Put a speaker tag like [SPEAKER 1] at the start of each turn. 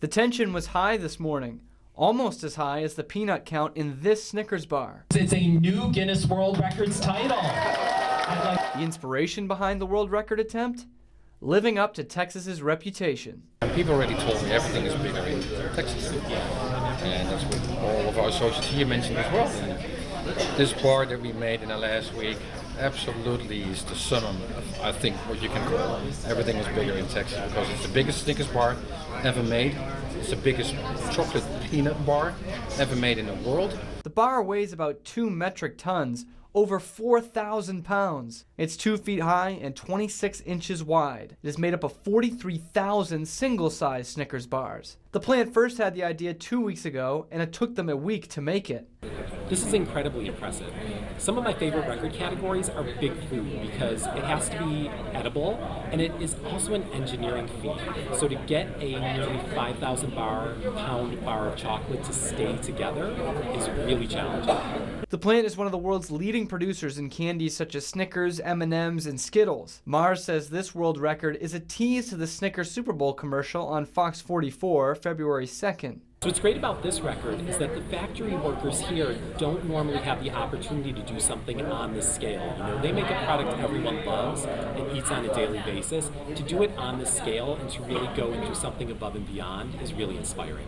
[SPEAKER 1] The tension was high this morning, almost as high as the peanut count in this Snickers bar.
[SPEAKER 2] It's a new Guinness World Records title. Like
[SPEAKER 1] The inspiration behind the world record attempt? Living up to Texas's reputation.
[SPEAKER 3] People already told me everything is bigger in Texas. And that's what all of our associates here mentioned as well. This bar that we made in the last week absolutely is the summum of, I think, what you can call everything is bigger in Texas because it's the biggest Snickers bar ever made. It's the biggest chocolate peanut bar ever made in the world.
[SPEAKER 1] The bar weighs about 2 metric tons, over 4,000 pounds. It's 2 feet high and 26 inches wide. It is made up of 43,000 single sized Snickers bars. The plant first had the idea two weeks ago, and it took them a week to make it.
[SPEAKER 4] This is incredibly impressive. Some of my favorite record categories are big food because it has to be edible and it is also an engineering feat. So to get a nearly 5,000 bar pound bar of chocolate to stay together is really challenging.
[SPEAKER 1] The plant is one of the world's leading producers in candies such as Snickers, M&Ms, and Skittles. Mars says this world record is a tease to the Snickers Super Bowl commercial on Fox 44 February 2nd.
[SPEAKER 4] So what's great about this record is that the factory workers here don't normally have the opportunity to do something on this scale. You know, they make a product everyone loves and eats on a daily basis. To do it on this scale and to really go and do something above and beyond is really inspiring.